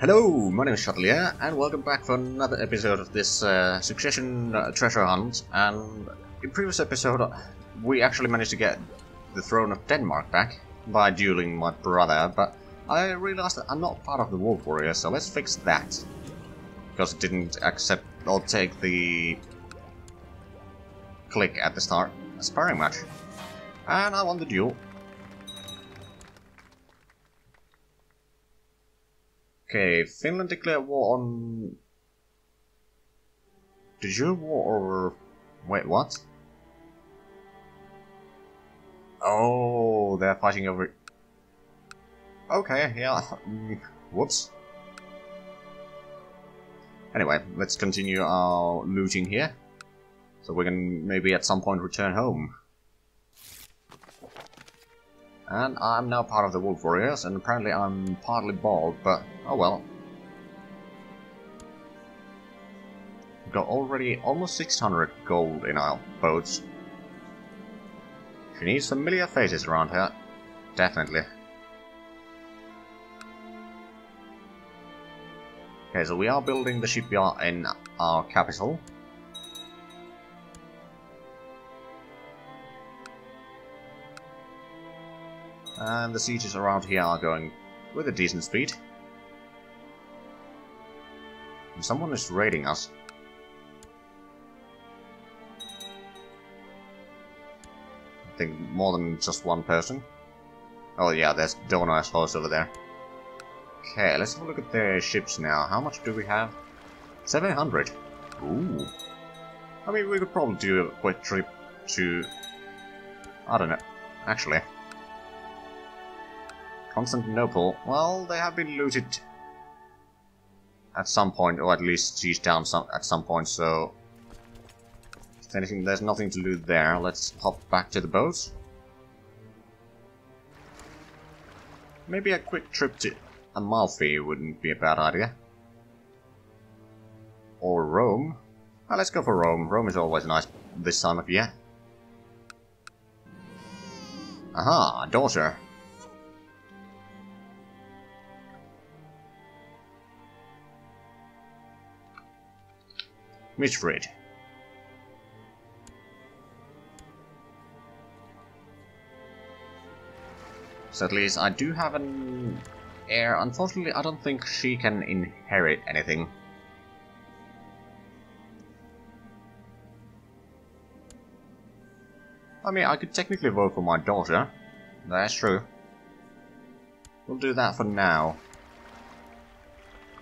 Hello, my name is Zhatelier, and welcome back for another episode of this uh, Succession uh, treasure hunt. And in previous episode, uh, we actually managed to get the throne of Denmark back by dueling my brother, but I realized that I'm not part of the Wolf Warrior, so let's fix that. Because it didn't accept or take the click at the start sparring match. And I won the duel. Okay, Finland declared war on... Did you war or... Wait, what? Oh, they're fighting over... Okay, yeah. Whoops. Anyway, let's continue our looting here. So we can maybe at some point return home. And I'm now part of the Wolf Warriors, and apparently I'm partly bald, but oh well. Got already almost 600 gold in our boats. She needs familiar faces around here. Definitely. Okay, so we are building the shipyard in our capital. And the sieges around here are going with a decent speed. And someone is raiding us. I think more than just one person. Oh yeah, there's Dona's horse over there. Okay, let's have a look at their ships now. How much do we have? 700. Ooh. I mean, we could probably do a quick trip to... I don't know. Actually. Constantinople. Well, they have been looted at some point, or at least sieged down some, at some point, so... If anything, there's nothing to loot there. Let's hop back to the boat. Maybe a quick trip to Amalfi wouldn't be a bad idea. Or Rome. Well, let's go for Rome. Rome is always nice this time of year. Aha, daughter. Mithrid. So at least I do have an heir. Unfortunately, I don't think she can inherit anything. I mean, I could technically vote for my daughter. That's true. We'll do that for now.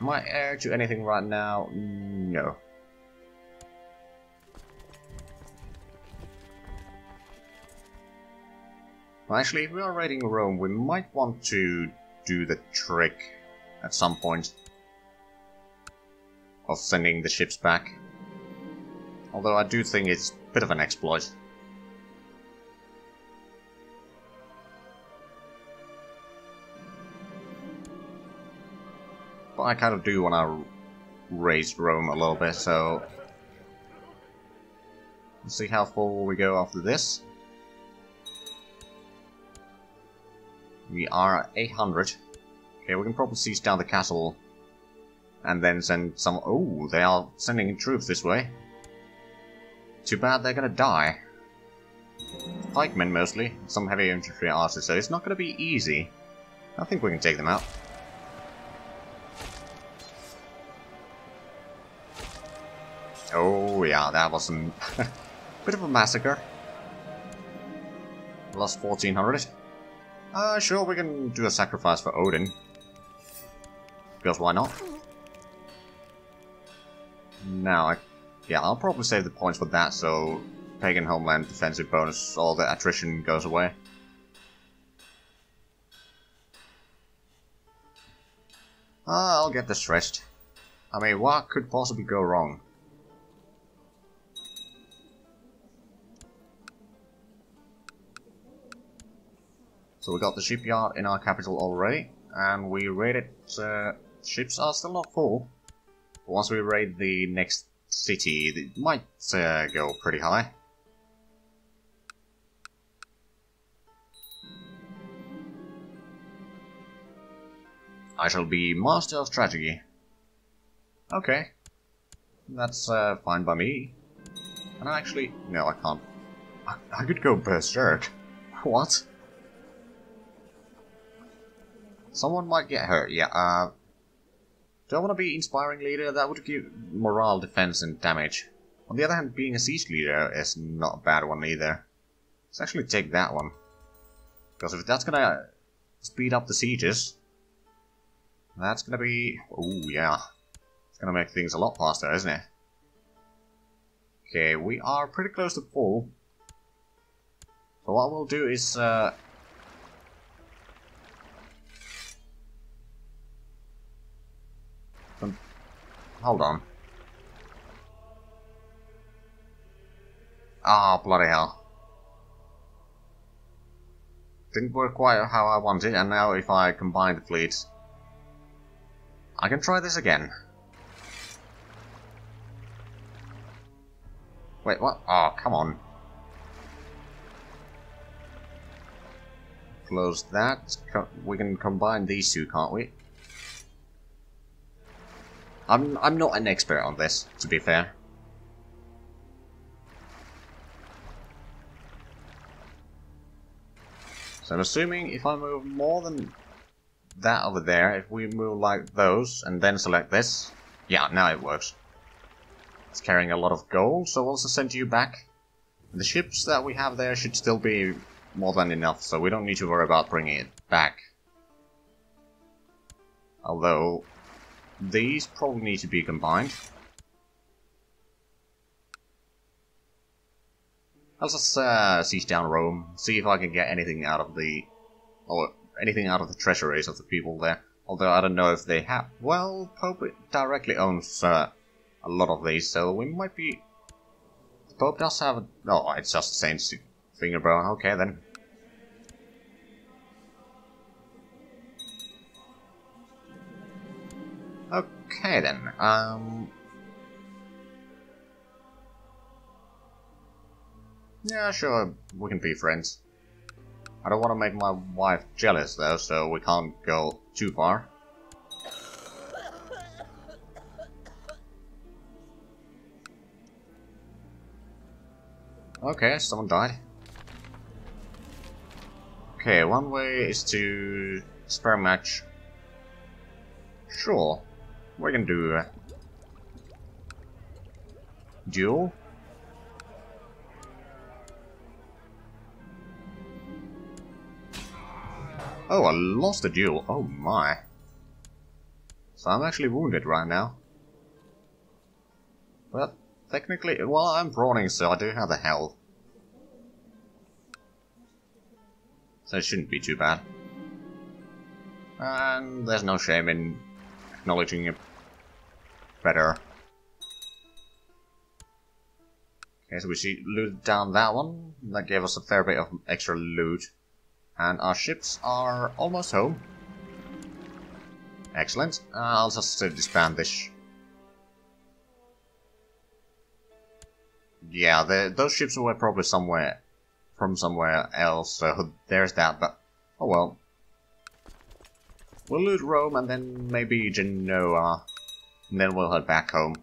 Am I heir to anything right now? No. Actually, if we are raiding Rome, we might want to do the trick at some point of sending the ships back. Although I do think it's a bit of an exploit. But I kind of do want to raise Rome a little bit, so... Let's see how far we go after this. We are at 800. Okay, we can probably seize down the castle and then send some... Oh, they are sending troops this way. Too bad they're gonna die. Pikemen mostly, some heavy infantry archers, so it's not gonna be easy. I think we can take them out. Oh yeah, that was a bit of a massacre. Lost 1400. Uh, sure, we can do a sacrifice for Odin. Because why not? Now, I, yeah, I'll probably save the points for that, so Pagan Homeland defensive bonus, all the attrition goes away. Uh, I'll get this rest. I mean, what could possibly go wrong? So we got the shipyard in our capital already, and we raided... Uh, ships are still not full. But once we raid the next city, it might uh, go pretty high. I shall be master of strategy. Okay. That's uh, fine by me. And I actually... No, I can't. I, I could go berserk. What? Someone might get hurt, yeah. Uh, do I want to be inspiring leader? That would give morale, defense, and damage. On the other hand, being a siege leader is not a bad one either. Let's actually take that one. Because if that's gonna speed up the sieges, that's gonna be... Oh, yeah. It's gonna make things a lot faster, isn't it? Okay, we are pretty close to full. So what we'll do is... Uh, hold on. Ah, oh, bloody hell. Didn't work quite how I wanted, and now if I combine the fleets... I can try this again. Wait, what? Oh, come on. Close that. we can combine these two, can't we? I'm I'm not an expert on this, to be fair. So I'm assuming if I move more than that over there, if we move like those and then select this, yeah, now it works. It's carrying a lot of gold, so also send you back. The ships that we have there should still be more than enough, so we don't need to worry about bringing it back. Although, these probably need to be combined. Let's just uh, siege down Rome, see if I can get anything out of the... or anything out of the treasuries of the people there. Although I don't know if they have... Well, Pope directly owns uh, a lot of these, so we might be... The Pope does have... A... No, it's just Saint's finger, bro. Okay, then. Okay then, um... Yeah, sure, we can be friends. I don't want to make my wife jealous though, so we can't go too far. Okay, someone died. Okay, one way is to spare match. Sure. We can do a duel. Oh, I lost a duel. Oh my. So I'm actually wounded right now. But technically, well, I'm brawling, so I do have the health. So it shouldn't be too bad. And there's no shame in acknowledging it better. Okay, so we see loot down that one. That gave us a fair bit of extra loot. And our ships are almost home. Excellent. Uh, I'll just uh, disband this. Yeah, the, those ships were probably somewhere from somewhere else, so there's that, but oh well. We'll loot Rome and then maybe Genoa, and then we'll head back home.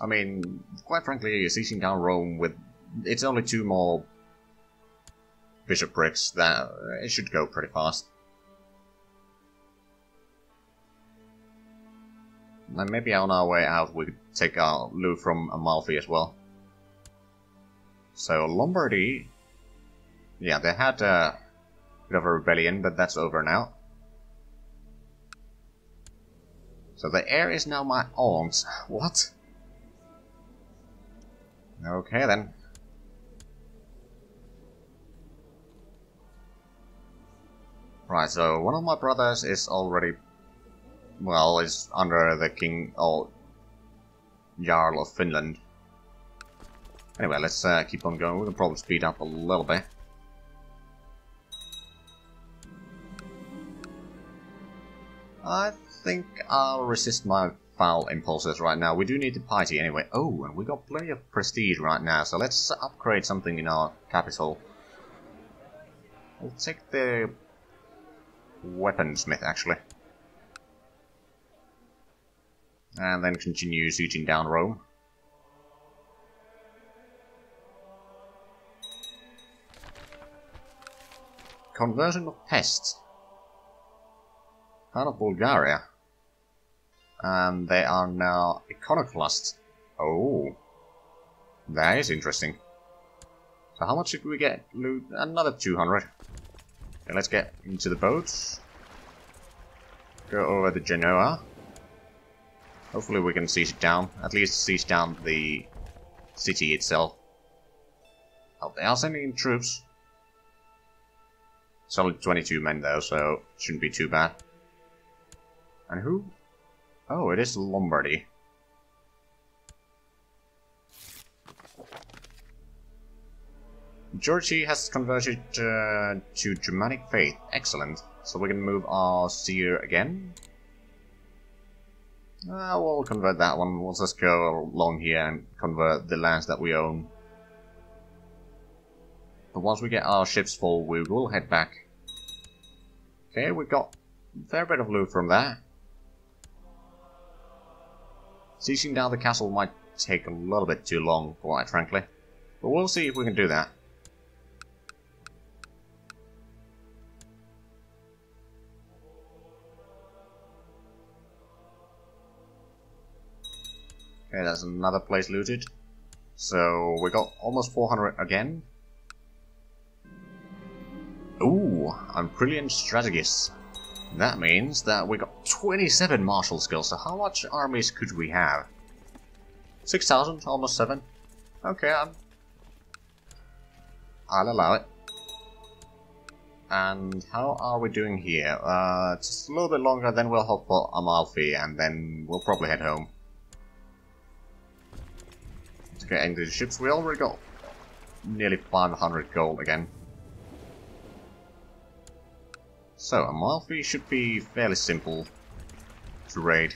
I mean, quite frankly, sieging down Rome with... It's only two more bishoprics, that it should go pretty fast. And maybe on our way out we could take our loot from Amalfi as well. So Lombardy... Yeah, they had uh, a bit of a rebellion, but that's over now. So the heir is now my aunt. What? Okay then. Right, so one of my brothers is already, well, is under the king, or Jarl of Finland. Anyway, let's uh, keep on going. We can probably speed up a little bit. I think I'll resist my foul impulses right now. We do need the piety anyway. Oh, and we got plenty of prestige right now, so let's upgrade something in our capital. We'll take the weaponsmith, actually. And then continue sieging down Rome. Conversion of pests. Part of Bulgaria. And they are now iconoclasts. Oh. That is interesting. So how much did we get? Loot another 200. Okay, let's get into the boats. Go over to Genoa. Hopefully we can seize it down. At least seize down the city itself. Oh, they are sending in troops. It's only 22 men though, so shouldn't be too bad. And who? Oh, it is Lombardy. Georgie has converted uh, to Germanic faith. Excellent. So we can move our seer again. Uh, we'll convert that one. We'll just go along here and convert the lands that we own. But once we get our ships full, we will head back. Okay, we got a fair bit of loot from that. Sieging down the castle might take a little bit too long, quite frankly. But we'll see if we can do that. Okay, that's another place looted. So we got almost 400 again. Ooh, I'm brilliant strategist. That means that we got 27 martial skills, so how much armies could we have? 6,000? Almost 7? Okay, I'm... I'll allow it. And how are we doing here? Uh, just a little bit longer, then we'll hope for Amalfi, and then we'll probably head home to get into the ships. We already got nearly 500 gold again. So, Amalfi should be fairly simple to raid.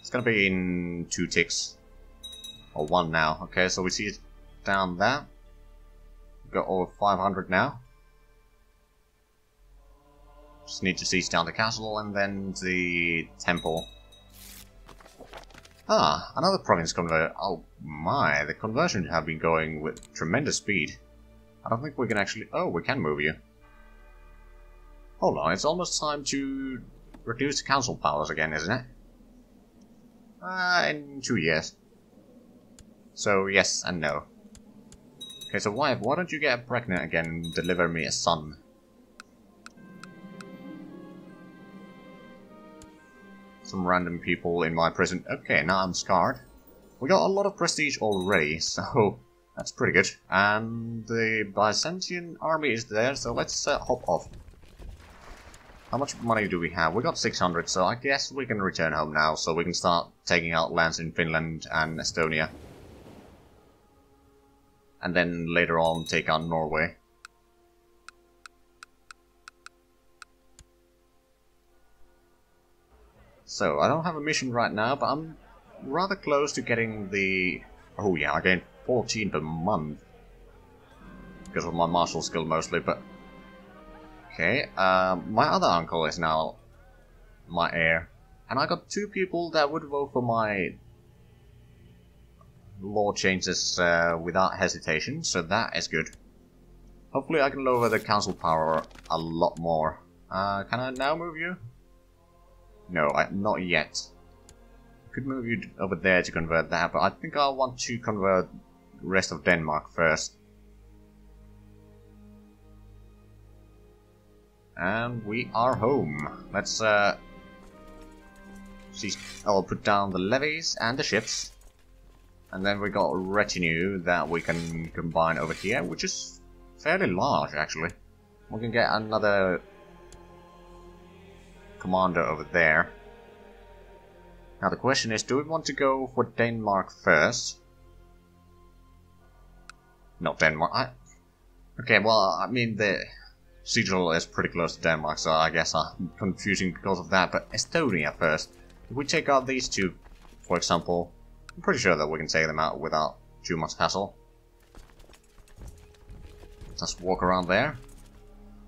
It's gonna be in two ticks. Or one now. Okay, so we see it down there. We've got over 500 now. Just need to siege down the castle and then the temple. Ah, another province convert. Oh my, the conversion have been going with tremendous speed. I don't think we can actually... Oh, we can move you. Hold on, it's almost time to reduce the council powers again, isn't it? Uh, in two years. So, yes and no. Okay, so wife, why don't you get pregnant again and deliver me a son? some random people in my prison. Okay, now I'm scarred. We got a lot of prestige already, so that's pretty good. And the Byzantine army is there, so let's uh, hop off. How much money do we have? We got 600, so I guess we can return home now, so we can start taking out lands in Finland and Estonia. And then later on take on Norway. So, I don't have a mission right now, but I'm rather close to getting the... Oh yeah, I gain 14 per month. Because of my martial skill mostly, but... Okay, um, my other uncle is now my heir. And I got two people that would vote for my law changes uh, without hesitation, so that is good. Hopefully I can lower the council power a lot more. Uh, can I now move you? No, I, not yet. Could move you over there to convert that, but I think I want to convert rest of Denmark first. And we are home. Let's uh. I'll put down the levies and the ships. And then we got retinue that we can combine over here, which is fairly large actually. We can get another commander over there. Now the question is, do we want to go for Denmark first? Not Denmark. I... Okay, well, I mean, the Sigil is pretty close to Denmark, so I guess I'm confusing because of that. But Estonia first. If we take out these two, for example, I'm pretty sure that we can take them out without too much hassle. Just walk around there.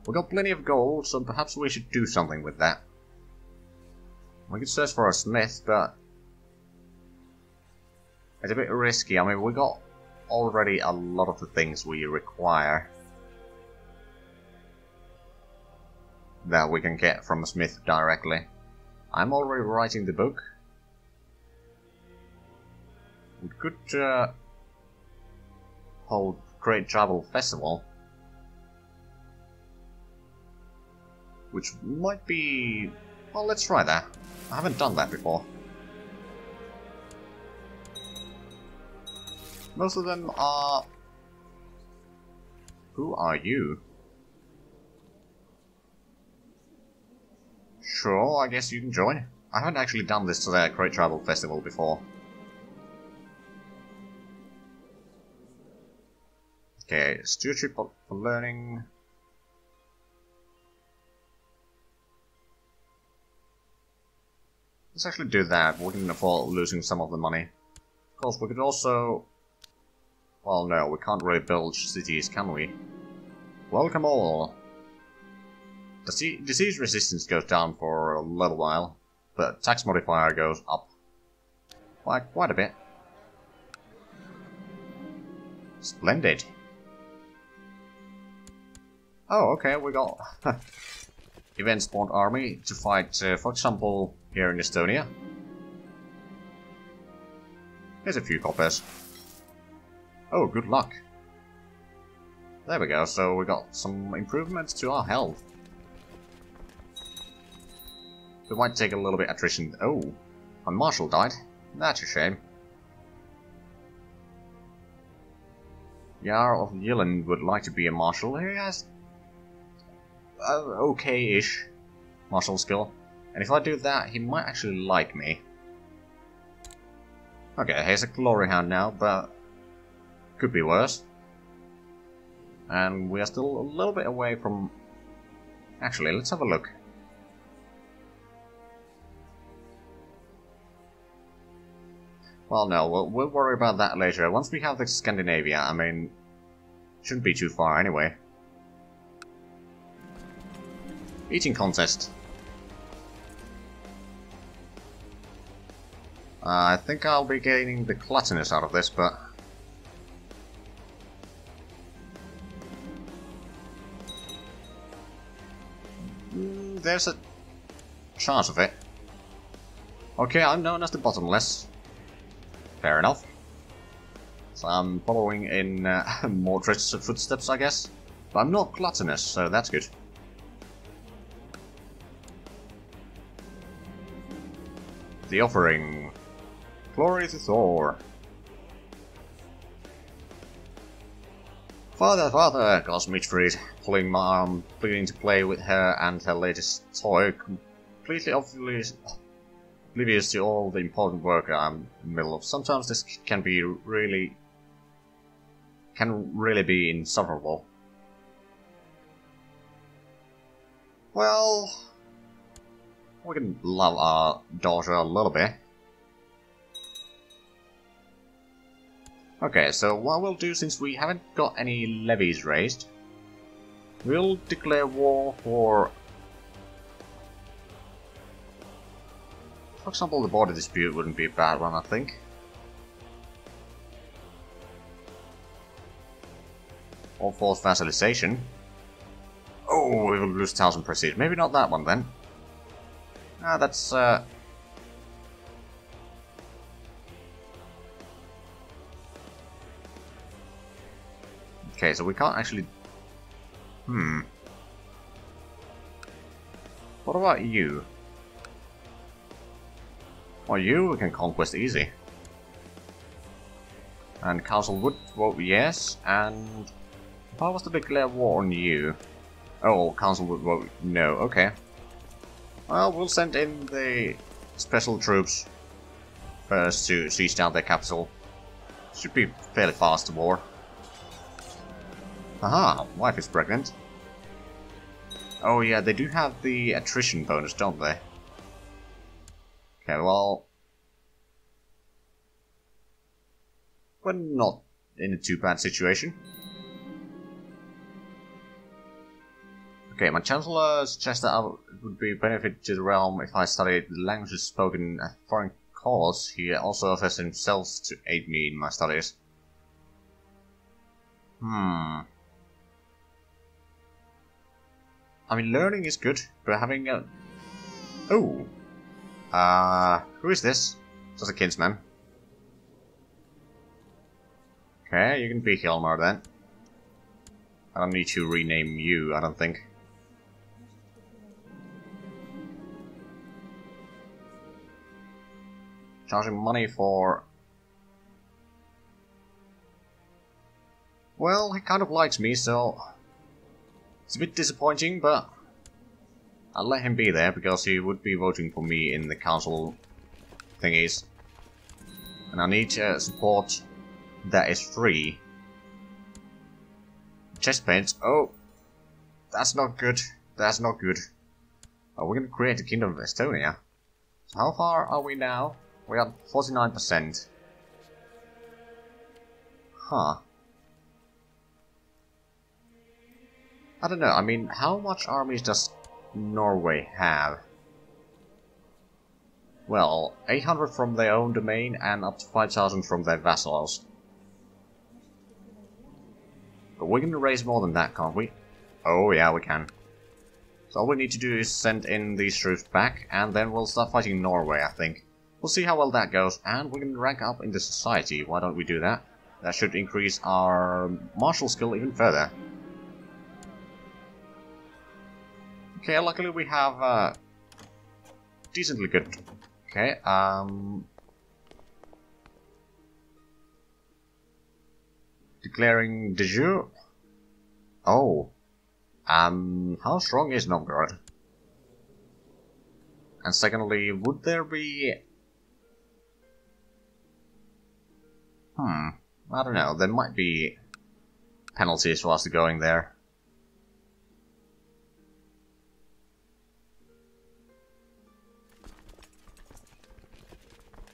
We've got plenty of gold, so perhaps we should do something with that. We could search for a smith, but it's a bit risky. I mean, we got already a lot of the things we require that we can get from smith directly. I'm already writing the book. We could uh, hold Great Travel Festival. Which might be... Well, let's try that. I haven't done that before. Most of them are... Who are you? Sure, I guess you can join. I haven't actually done this to the Great Travel Festival before. Okay, stewardship for learning. Let's actually do that. Can afford losing some of the money. Of course, we could also... Well, no, we can't really build cities, can we? Welcome all! Disease resistance goes down for a little while, but tax modifier goes up. By quite a bit. Splendid. Oh, okay, we got event spawned army to fight, uh, for example, here in Estonia. Here's a few coppers. Oh, good luck. There we go, so we got some improvements to our health. We might take a little bit attrition. Oh, a Marshall died. That's a shame. Jarl of Yilin would like to be a marshal. He has okay-ish martial skill. And if I do that, he might actually like me. Okay, here's a glory hound now, but could be worse. And we are still a little bit away from... Actually, let's have a look. Well, no, we'll, we'll worry about that later. Once we have the Scandinavia, I mean, shouldn't be too far anyway. Eating contest. Uh, I think I'll be gaining the gluttonous out of this, but... there's a chance of it. Okay, I'm known as the bottomless. Fair enough. So I'm following in uh, Mordred's footsteps, I guess. But I'm not gluttonous, so that's good. the offering. Glory to Thor. Father, father, goes Mitchfried, pulling my arm, beginning to play with her and her latest toy, completely obviously oblivious to all the important work I'm in the middle of. Sometimes this can be really... can really be insufferable. Well, we can love our daughter a little bit. Okay, so what we'll do since we haven't got any levies raised, we'll declare war for... For example, the border dispute wouldn't be a bad one, I think. Or forced vassalization. Oh, we will lose 1000 prestige. Maybe not that one then. Ah, that's, uh... Okay, so we can't actually... Hmm. What about you? Well, you we can conquest easy. And Castle Wood vote yes, and... If I was to declare war on you... Oh, Council would vote no, okay. Well, we'll send in the special troops first to siege down their capital. Should be fairly fast war. Aha, wife is pregnant. Oh yeah, they do have the attrition bonus, don't they? Okay, well... We're not in a too bad situation. Okay, my Chancellor suggests that it would be a benefit to the realm if I studied the languages spoken at foreign courts. He also offers himself to aid me in my studies. Hmm. I mean, learning is good, but having a... Oh! Uh, who is this? Just a kinsman. Okay, you can be Hjalmar then. I don't need to rename you, I don't think. Charging money for... Well, he kind of likes me, so... It's a bit disappointing, but... I'll let him be there, because he would be voting for me in the council thingies. And I need uh, support that is free. Chest paints. Oh, that's not good. That's not good. Oh, we're gonna create the Kingdom of Estonia. So how far are we now? We are 49%. Huh. I don't know, I mean, how much armies does Norway have? Well, 800 from their own domain and up to 5,000 from their vassals. But we can raise more than that, can't we? Oh yeah, we can. So all we need to do is send in these troops back, and then we'll start fighting Norway, I think. We'll see how well that goes, and we can rank up in the society. Why don't we do that? That should increase our martial skill even further. Okay, luckily we have uh, decently good. Okay, um, declaring de jure. Oh, um, how strong is Novgorod? And secondly, would there be Hmm. I don't know. There might be penalties for us going there.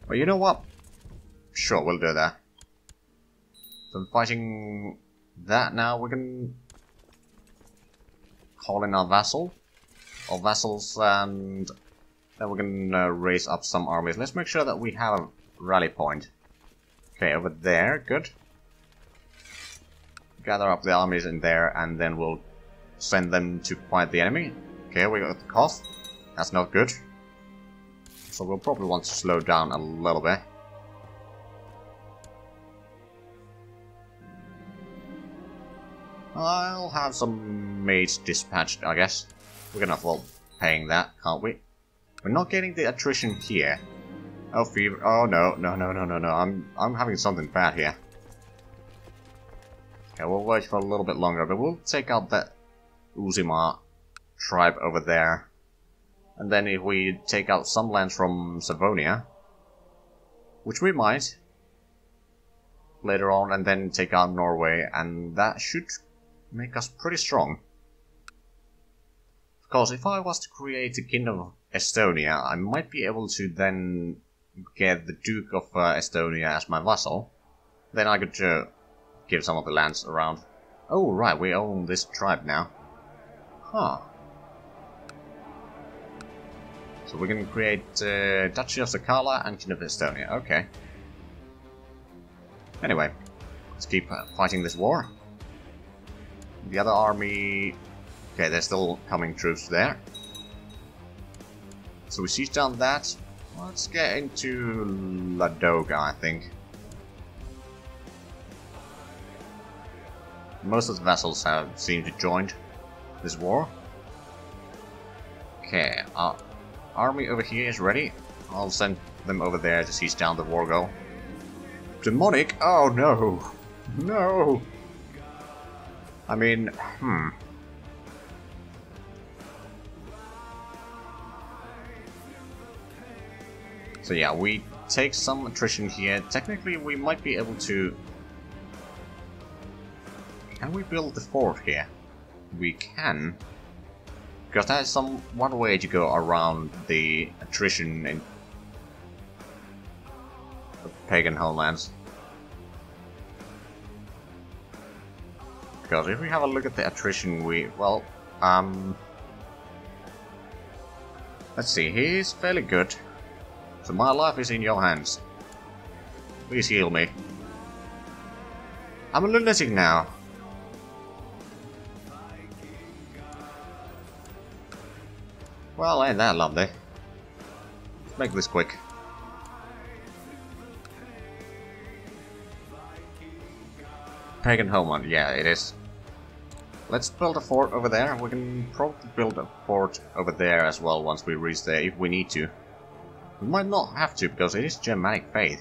Well, you know what? Sure, we'll do that. So I'm fighting that now. We can call in our vassal, or vassals, and then we can uh, raise up some armies. Let's make sure that we have a rally point. Okay, over there, good. Gather up the armies in there, and then we'll send them to fight the enemy. Okay, we got the cost. That's not good. So we'll probably want to slow down a little bit. I'll have some maids dispatched, I guess. We're gonna well paying that, can't we? We're not getting the attrition here. Oh, fever. Oh, no, no, no, no, no, no. I'm, I'm having something bad here. Okay, we'll wait for a little bit longer, but we'll take out that Uzima tribe over there. And then if we take out some lands from Savonia, which we might, later on, and then take out Norway, and that should make us pretty strong. Of course, if I was to create a Kingdom of Estonia, I might be able to then get the Duke of uh, Estonia as my vassal, then I could uh, give some of the lands around. Oh, right, we own this tribe now. Huh. So we're going to create uh, Duchy of Sakala and King of Estonia. Okay. Anyway, let's keep uh, fighting this war. The other army... Okay, they're still coming troops there. So we siege down that. Let's get into Ladoga, I think. Most of the vessels have seemed to join this war. Okay, our army over here is ready. I'll send them over there to seize down the Wargo. Demonic? Oh no! No! I mean, hmm. So yeah, we take some attrition here. Technically, we might be able to... Can we build the fort here? We can. Because there's some one way to go around the attrition in pagan homelands. Because if we have a look at the attrition, we, well, Um, let's see, he's fairly good. So my life is in your hands. Please heal me. I'm a lunatic now. Well, ain't that lovely. Let's make this quick. Pagan Homeland, yeah, it is. Let's build a fort over there. We can probably build a fort over there as well once we reach there, if we need to. We might not have to, because it is Germanic faith.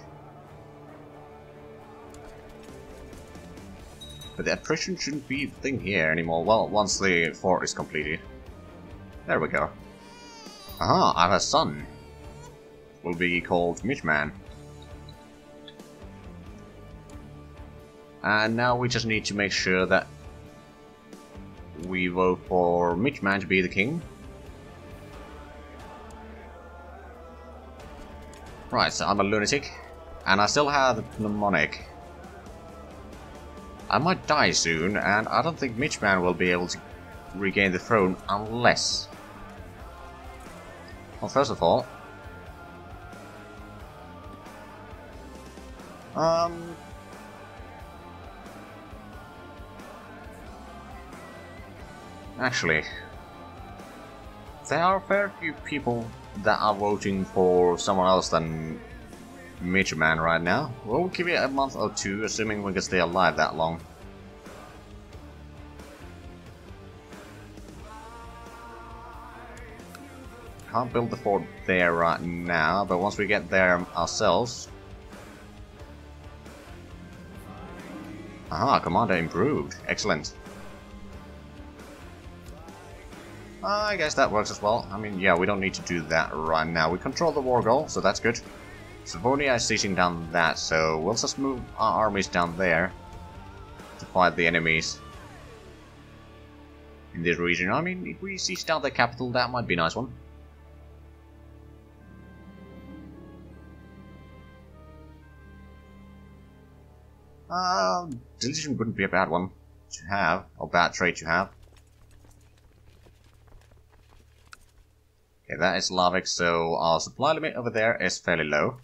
But the attrition shouldn't be a thing here anymore, well, once the fort is completed. There we go. Aha, I have a son. Will be called Midgeman. And now we just need to make sure that we vote for Midgeman to be the king. Right, so I'm a lunatic, and I still have the pneumonic. I might die soon, and I don't think Midgeman will be able to regain the throne unless... Well, first of all... Um... Actually, there are very few people that are voting for someone else than Major Man right now. We'll give it a month or two, assuming we can stay alive that long. Can't build the fort there right now, but once we get there ourselves... Aha, Commander improved. Excellent. I guess that works as well. I mean, yeah, we don't need to do that right now. We control the war goal, so that's good. Savonia is sieging down that, so we'll just move our armies down there to fight the enemies in this region. I mean, if we siege down the capital, that might be a nice one. Uh, decision wouldn't be a bad one to have, or bad trait to have. Okay, that is Slavic, so our supply limit over there is fairly low.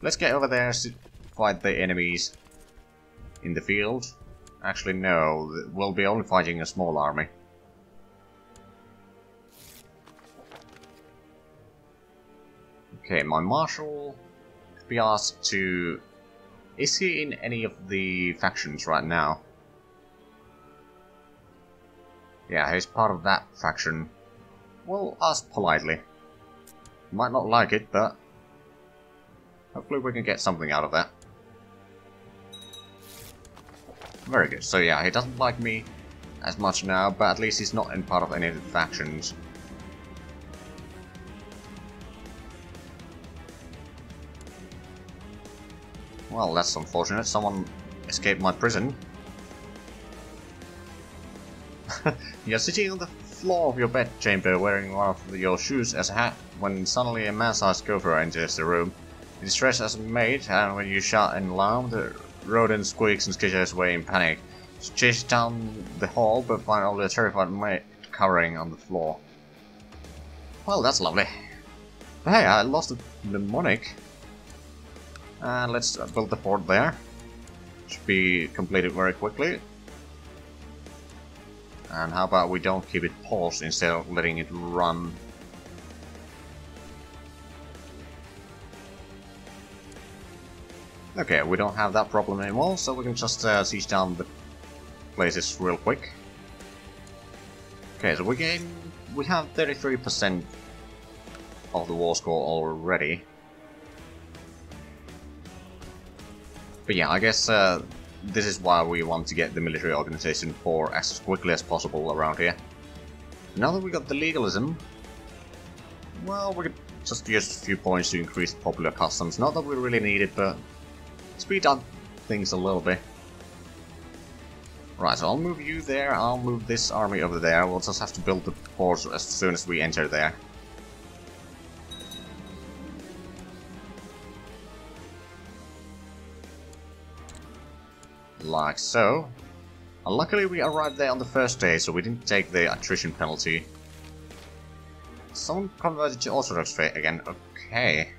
Let's get over there to fight the enemies in the field. Actually, no, we'll be only fighting a small army. Okay, my marshal could be asked to... Is he in any of the factions right now? Yeah, he's part of that faction. We'll ask politely. Might not like it, but hopefully we can get something out of that. Very good. So yeah, he doesn't like me as much now, but at least he's not in part of any of the factions. Well, that's unfortunate. Someone escaped my prison. You're sitting on the floor of your bed chamber wearing one of your shoes as a hat when suddenly a man-sized gopher enters the room. It is dressed as a maid, and when you shout in alarm, the rodent squeaks and skitters away in panic. You chase down the hall, but find only a terrified maid cowering on the floor. Well, that's lovely. Hey, I lost a pneumonic. And let's build the fort there. Should be completed very quickly. And how about we don't keep it paused instead of letting it run? Okay, we don't have that problem anymore, so we can just uh, siege down the places real quick. Okay, so we gain... we have 33% of the war score already. But yeah, I guess uh, this is why we want to get the military organization for as quickly as possible around here. Now that we got the legalism, well, we could just use a few points to increase popular customs. Not that we really need it, but speed up things a little bit. Right, so I'll move you there, I'll move this army over there, we'll just have to build the forts as soon as we enter there. Like so. And luckily we arrived there on the first day, so we didn't take the attrition penalty. Someone converted to Orthodox faith again. Okay.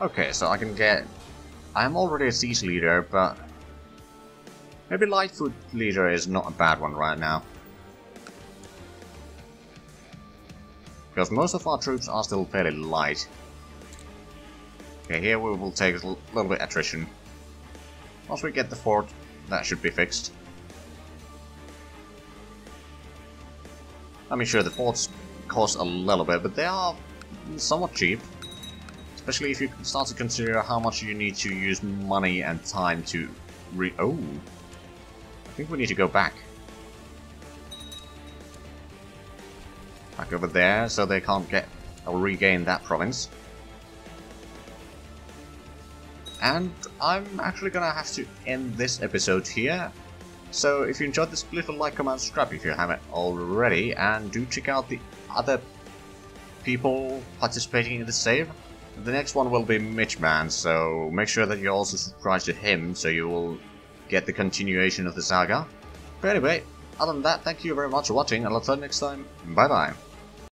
Okay, so I can get... I'm already a siege leader, but... Maybe Lightfoot leader is not a bad one right now. Because most of our troops are still fairly light. Okay, here we will take a little bit attrition. Once we get the fort, that should be fixed. I mean, sure, the forts cost a little bit, but they are somewhat cheap. Especially if you start to consider how much you need to use money and time to re- Oh! I think we need to go back. Back over there, so they can't get or regain that province. And I'm actually gonna have to end this episode here. So if you enjoyed this, leave a like, comment, subscribe if you haven't already, and do check out the other people participating in the save. The next one will be Midgeman, so make sure that you also subscribe to him so you will get the continuation of the saga. But anyway, other than that, thank you very much for watching, and I'll see you next time, bye bye.